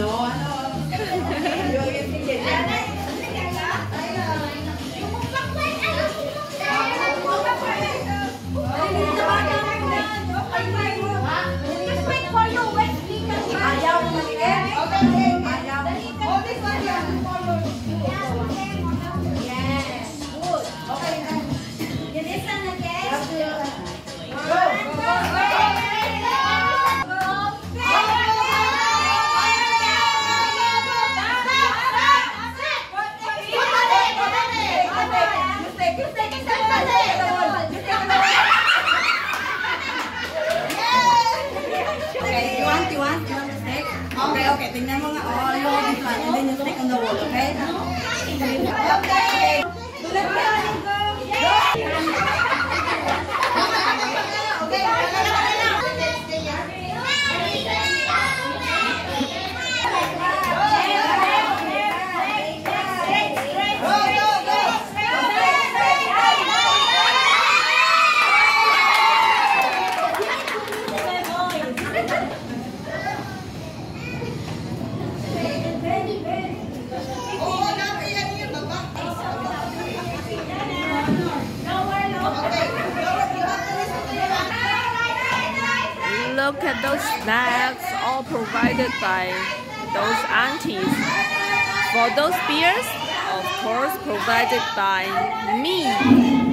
door. Okay, okay, tingnan mo nga. Oh, you want to plant and then you stick on the wall, okay? Okay. Look at those snacks, all provided by those aunties. For those beers, of course, provided by me.